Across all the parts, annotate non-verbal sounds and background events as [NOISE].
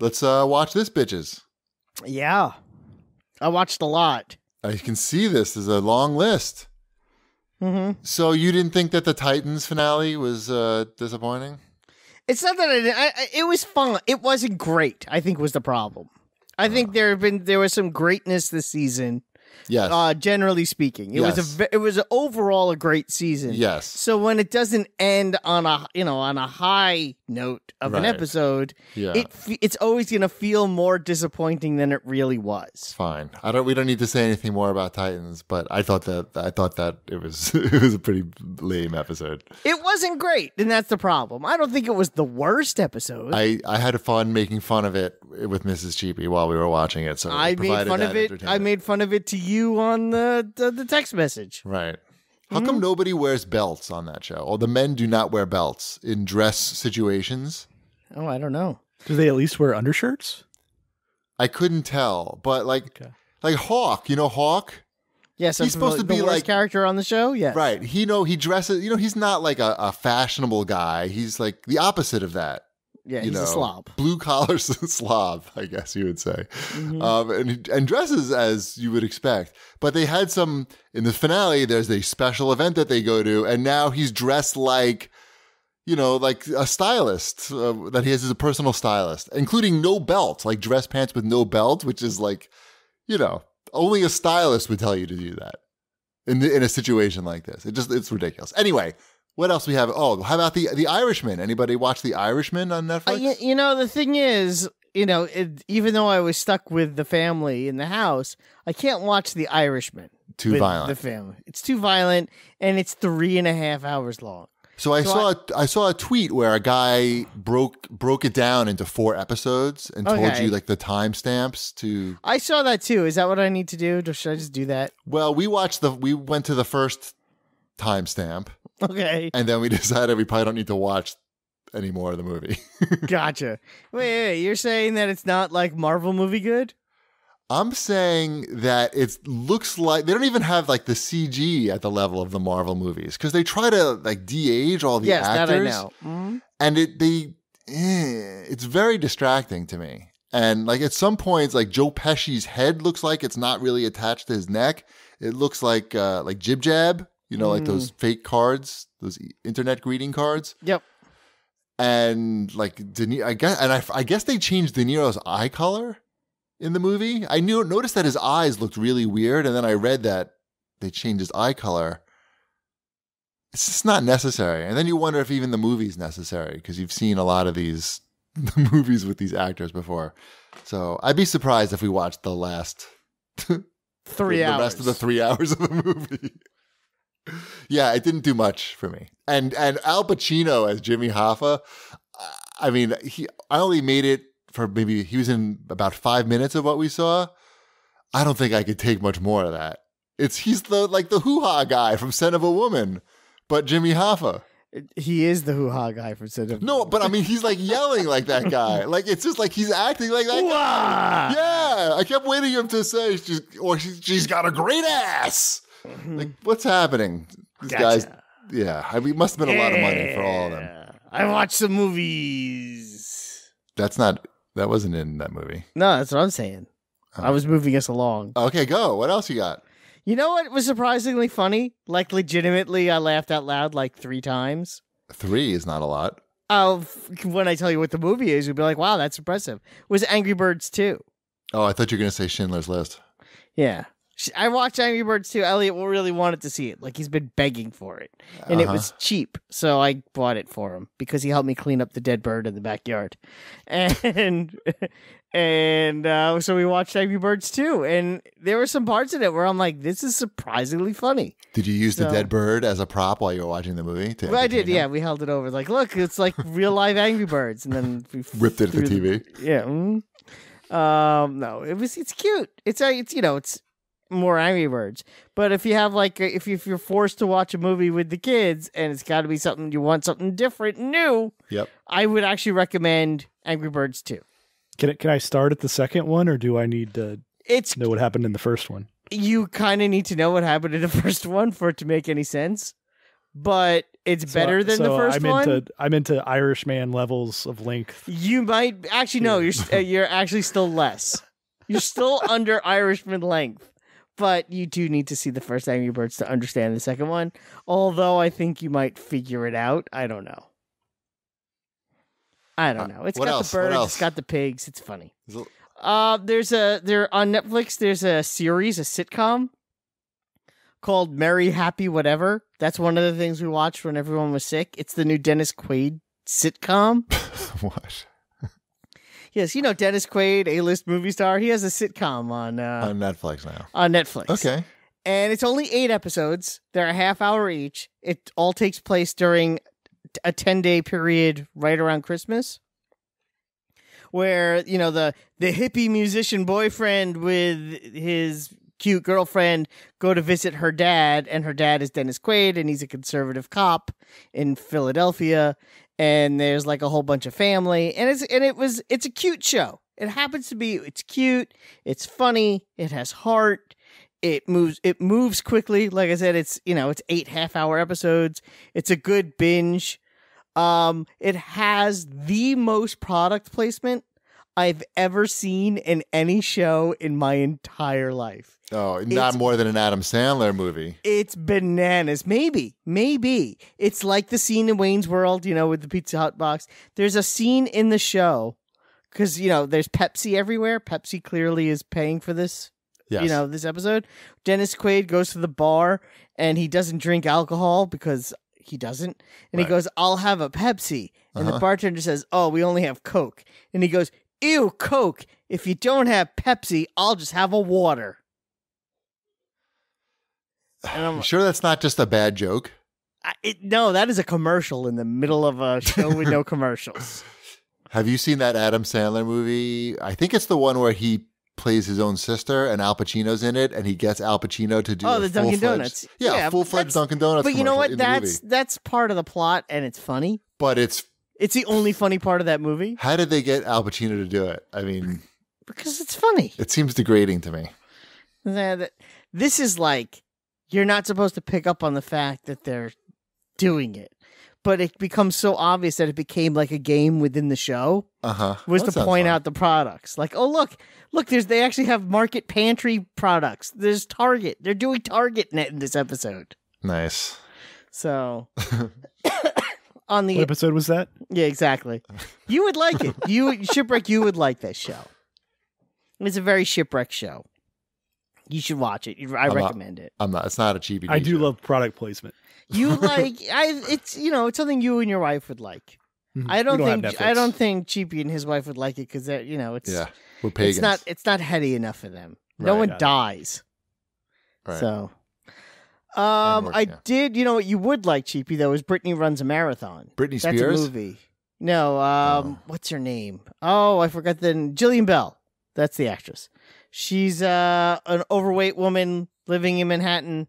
let's uh, watch this, bitches. Yeah. I watched a lot. I can see this. There's a long list. Mm-hmm. So you didn't think that the Titans finale was uh, disappointing? It's not that I, didn't- I, I it was fun. It wasn't great. I think was the problem. I think there have been there was some greatness this season. Yes. Uh, generally speaking, it was a it was overall a great season. yes. So when it doesn't end on a you know on a high note of an episode, Yeah. it it's always going to feel more disappointing than it really was. Fine. I don't. We don't need to say anything more about Titans, but I thought that I thought that it was [LAUGHS] it was a pretty lame episode. It wasn't great, and that's the problem. I don't think it was the worst episode. I I had fun making fun of it with Mrs. Cheapy while we were watching it. So I made fun of it. I made fun of it to you on the the, the text message. right. How Mm-hmm. come nobody wears belts on that show? Or the men do not wear belts in dress situations? Oh, I don't know. Do they at least wear undershirts? I couldn't tell, but like Okay. like Hawk, you know Hawk. Yes, He's supposed to the be worst like- character on the show. Yes, Right. He know he dresses. You know, he's not like a, a fashionable guy. He's like the opposite of that. Yeah, he's know, a slob. blue collar [LAUGHS] slob, I guess you would say, Mhm. um, and and dresses as you would expect. But they had some in the finale. There's a special event that they go to, and now he's dressed like, you know, like a stylist uh, that he has as a personal stylist, including no belt, like dress pants with no belt, which is like, you know, only a stylist would tell you to do that in the, in a situation like this. It just it's ridiculous. Anyway. What else we have? Oh, how about the the Irishman? Anybody watch the Irishman on Uh, Netflix? you, you know, the thing is, you know, it, even though I was stuck with the family in the house, I can't watch The Irishman. Too with violent. The family. It's too violent, and it's three and a half hours long. So I So saw I, saw a tweet where a guy broke broke it down into four episodes and told you like the timestamps to. I saw that too. Is that what I need to do? Should I just do that? Well, we watched the we went to the first timestamp [LAUGHS] Okay, and then we [LAUGHS] decided we probably don't need to watch any more of the movie. [LAUGHS] gotcha. Wait, wait, wait, you're saying that it's not like Marvel movie good? I'm saying that it looks like they don't even have like the CG at the level of the Marvel movies because they try to like de-age all the yes, actors. that I know. Mhm. and it they eh, it's very distracting to me and like at some points like joe pesci's head looks like it's not really attached to his neck it looks like uh like jib jab you know like those mm. fake cards those internet greeting cards Yep. and like De Niro, I guess and I, I guess they changed De Niro's eye color in the movie. I knew noticed that his eyes looked really weird, and then I read that they changed his eye color. It's just not necessary. And then you wonder if even the movie's necessary because you've seen a lot of these [LAUGHS] movies with these actors before. So I'd be surprised if we watched the last [LAUGHS] Three the, hours. the rest of the three hours of the [LAUGHS] movie. Yeah, it didn't do much for me. And and Al Pacino as Jimmy Hoffa, I mean, he I only made it for maybe he was in about five minutes of what we saw. I don't think I could take much more of that. It's he's the like the hoo ha guy from Scent of a Woman, but Jimmy Hoffa. He is the hoo ha guy from Sin of No, but I mean he's like yelling like that guy. [LAUGHS] Like it's just like he's acting like that guy. Yeah, I kept waiting him to say she's or she's, she's got a great ass. Mm-hmm. Like what's happening? These guys, yeah, I mean, it must have been a lot of money for all of them. I watched some movies. That's not that wasn't in that movie. No, that's what I'm saying. Oh. I was moving us along. Okay, go. What else you got? You know what was surprisingly funny? Like, legitimately, I laughed out loud like three times. Three is not a lot. Oh, f- when I tell you what the movie is, you'll be like, wow, that's impressive. Was Angry Birds 2. Oh, I thought you were gonna say Schindler's List. Yeah. I watched Angry Birds 2. Elliot really wanted to see it. Like, he's been begging for it. And it Uh-huh. was cheap. So I bought it for him because he helped me clean up the dead bird in the backyard. [LAUGHS] And. And uh, so we watched Angry Birds 2, and there were some parts in it where I'm like, "This is surprisingly funny." Did you use the dead bird as a prop while you were watching the movie? to Well, I did, yeah. We held it over, like, look, it's like real live Angry Birds, and then we [LAUGHS] Ripped it at the TV. Yeah. mm. Um. No, it was. It's cute. It's a. It's you know. It's more Angry Birds. But if you have like, if you, if you're forced to watch a movie with the kids, and it's got to be something you want something different, new, Yep. I would actually recommend Angry Birds 2. Can it, can I start at the second one, or do I need to It's know what happened in the first one? you kind of need to know what happened in the [LAUGHS] first one for it to make any sense. but it's So- better than the so 1st I'm one. Into, I'm into Irishman levels of length. You might actually no, you're [LAUGHS] uh, you're actually still less. You're still under Irishman length, but you do need to see the first Angry Birds to understand the second one. Although I think you might figure it out. I don't know. I don't Uh, know. It's what got else? the birds. It's got the pigs. It's funny. It- Uh, there's a there on Netflix. There's a series, a sitcom called Merry Happy Whatever. That's one of the things we watched when everyone was sick. It's the new Dennis Quaid sitcom. [LAUGHS] what? Yes, you know Dennis Quaid, A-list movie star. He has a sitcom on uh, On Netflix now. on Netflix. Okay. and it's only eight episodes. They're a half hour each. It all takes place during a ten day period right around Christmas, where you know the the hippie musician boyfriend with his cute girlfriend go to visit her dad, and her dad is Dennis Quaid, and he's a conservative cop in Philadelphia. And there's like a whole bunch of family, and it's and it was it's a cute show. It happens to be it's cute, it's funny, it has heart, it moves it moves quickly. Like i said it's you know it's eight half hour episodes. It's a good binge. Um it has the most product placement i've ever seen in any show in my entire life Oh, not It's- more than an Adam Sandler movie. it's bananas. Maybe maybe. It's like the scene in wayne's world you know with the pizza hut box. There's a scene in the show because you know there's pepsi everywhere. Pepsi clearly is paying for this Yes. you know this episode. Dennis quaid goes to the bar and he doesn't drink alcohol because he doesn't. And he goes i'll have a pepsi. And the Uh-huh. bartender says oh we only have coke. And he goes ew coke. If you don't have pepsi i'll just have a water and I'm You sure that's not just a bad joke? I, it, no that is a commercial in the middle of a show with no commercials [LAUGHS] Have you seen that Adam Sandler movie? I think it's the one where he plays his own sister and Al Pacino's in it, and he gets Al Pacino to do Oh, the Dunkin' Donuts. Yeah, Yeah, full fledged Dunkin' Donuts. but you know what that's that's part of the plot and it's funny But it's it's the only funny part of that movie how did they get Al Pacino to do it? I mean, because it's funny it seems degrading to me. This is like you're not supposed to pick up on the fact that they're doing it, but it becomes so obvious that it became like a game within the show. Uh huh. Was to point out the products, like, oh look, look, there's they actually have market pantry products. There's Target. They're doing Target net in this episode. nice. So [LAUGHS] on What the episode was that? yeah, exactly. You would like it. You [LAUGHS] shipwreck. You would like this show. It's a very shipwreck show. You should watch it. I I'm not- recommend it. I'm not. It's not a cheapy. I do show. love product placement. You [LAUGHS] like I it's you know, it's something you and your wife would like. Mhm. I don't, We have think I don't think Cheapy and his wife would like it cuz they're, you know, it's Yeah, we're pagans. it's not it's not heady enough for them. No one dies. Right. So um more- I yeah. did, you know what you would like Cheapy though is Brittany runs a marathon. Britney That's Spears. a movie. No, um Oh. what's her name? Oh, I forgot the Jillian Bell. That's the actress. She's uh an overweight woman living in Manhattan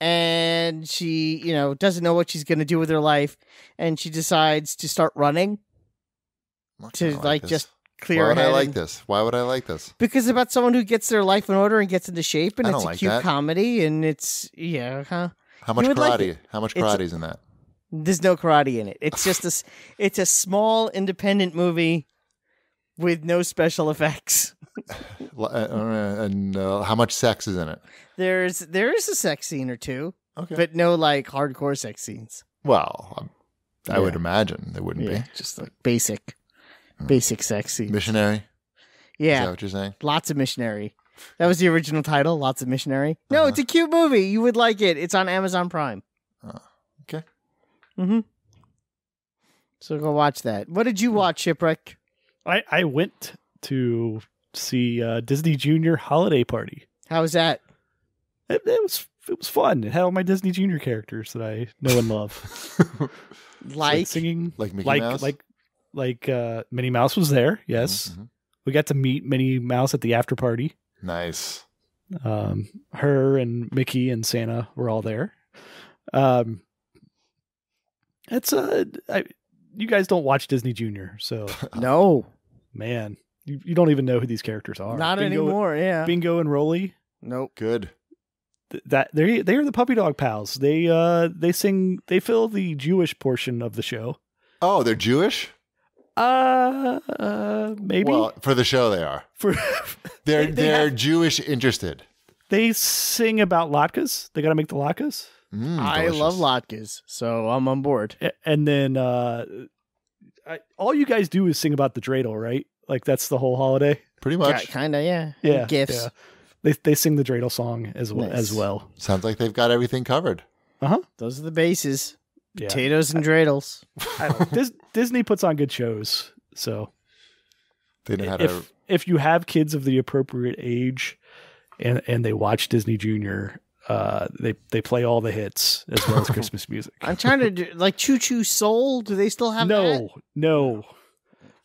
and she, you know, doesn't know what she's going to do with her life and she decides to start running to like this. just Why clear her would I like and- this? Why would I like this? because about someone who gets their life in order and gets into shape and I it's a like cute that. comedy and it's yeah, huh? How much would like karate? How much karate is in that? There's no karate in it. It's just a it's a small independent movie with no special effects. [LAUGHS] Uh, uh, and uh, how much sex is in it? There's there is a sex scene or two, Okay. but no like hardcore sex scenes. well, um, I would imagine there wouldn't Yeah, just like basic, basic sex be scenes. missionary. Is Yeah, that what you're saying? lots of missionary. That was the original title. Lots of missionary. No, Uh-huh. it's a cute movie. You would like it. It's on Amazon Prime. Oh, okay. Mm-hmm. So go watch that. What did you watch, Shipwreck? I, I went to see uh, Disney Junior Holiday Party. How was that? It, it was it was fun. It had all my Disney Junior characters that I know and love. [LAUGHS] Like, singing, Like Mickey like Mouse? like like uh, Minnie Mouse was there. Yes, Mhm. we got to meet Minnie Mouse at the after party. Nice. Um, her and Mickey and Santa were all there. Um, it's uh, you guys don't watch Disney Junior, so [LAUGHS] no, man, you, you don't even know who these characters are. not Bingo, anymore. Yeah. Bingo and Rolly, nope. Good. th- that they they are the puppy dog pals. They uh they sing they fill the Jewish portion of the show. Oh, they're Jewish. Uh, uh maybe Well, for the show, they are. for [LAUGHS] They're They- they, they are have- Jewish interested. they sing about latkes. They got to make the latkes. Mm, I love latkes, so I'm on board. And then uh I, all you guys do is sing about the dreidel, right? Like that's the whole holiday. Pretty Yeah, much. kind of, yeah. Yeah, Gifts. yeah. They they sing the dreidel song as well Nice. as well. Sounds like they've got everything covered. Uh huh. Those are the bases. Yeah. Potatoes and dreidels. I don't know. Dis- Disney puts on good shows, so They know how to. if if you have kids of the appropriate age and and they watch Disney Junior, uh, they they play all the hits as well as [LAUGHS] Christmas music. I'm trying to do like Choo Choo Soul. Do they still have that? no, no.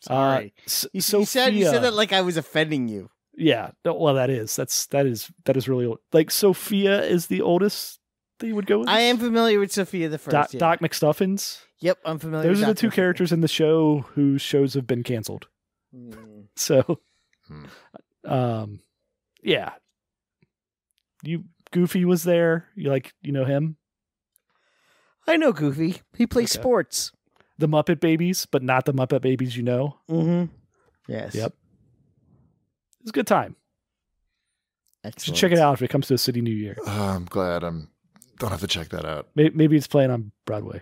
Sorry. Uh, S- you, you said you said that like I was offending you. yeah. no, Well, that is that's that is that is really old. Like Sofia is the oldest that you would go with. I am familiar with Sofia the first. Doc, yeah. Doc McStuffins. Yep, I'm familiar. Those with are the Doc two Mc- characters in the show whose shows have been canceled. Hmm. [LAUGHS] So, Hmm. um, yeah. You Goofy was there. You like you know him, I know Goofy. He plays Okay. sports. the Muppet Babies, but not the Muppet Babies you know. Mm-hmm. Yes. Yep. It's a good time. Excellent. should check it out if it comes to a city New Year. Oh, I'm glad I'm. Don't have to check that out. May- Maybe it's playing on Broadway.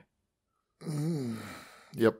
Mm. Yep.